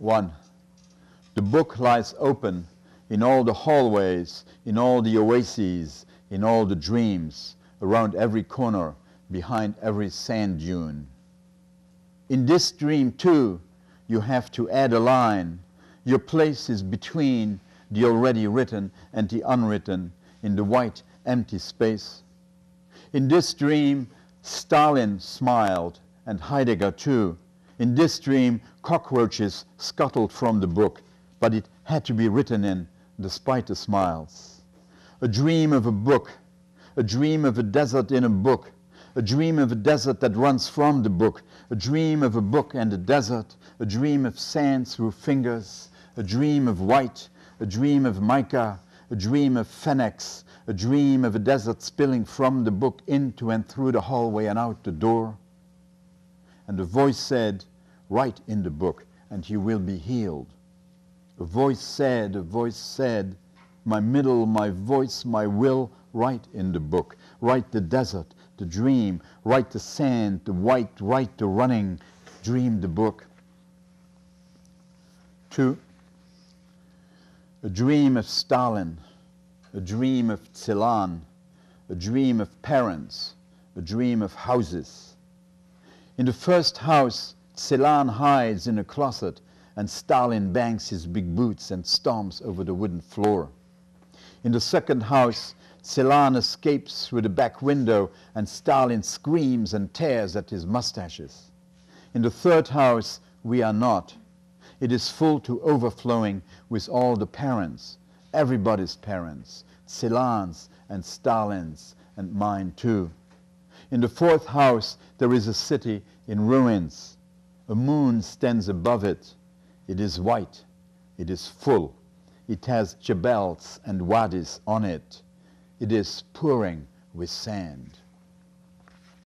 1. The book lies open in all the hallways, in all the oases, in all the dreams, around every corner, behind every sand dune. In this dream, too, you have to add a line. Your place is between the already written and the unwritten in the white, empty space. In this dream, Stalin smiled, and Heidegger too. In this dream, cockroaches scuttled from the book, but it had to be written in despite the smiles. A dream of a book, a dream of a desert in a book, a dream of a desert that runs from the book, a dream of a book and a desert, a dream of sand through fingers, a dream of white, a dream of mica, a dream of phoenix, a dream of a desert spilling from the book into and through the hallway and out the door. And a voice said, write in the book and you will be healed. A voice said, a voice said, my middle, my voice, my will, write in the book. Write the desert, the dream, write the sand, the white, write the running, dream the book. Two, a dream of Stalin, a dream of Celan, a dream of parents, a dream of houses. In the first house, Celan hides in a closet and Stalin bangs his big boots and stomps over the wooden floor. In the second house, Celan escapes through the back window and Stalin screams and tears at his mustaches. In the third house, we are not. It is full to overflowing with all the parents, everybody's parents, Celan's and Stalin's and mine too. In the fourth house, there is a city in ruins. A moon stands above it. It is white. It is full. It has jebels and wadis on it. It is pouring with sand.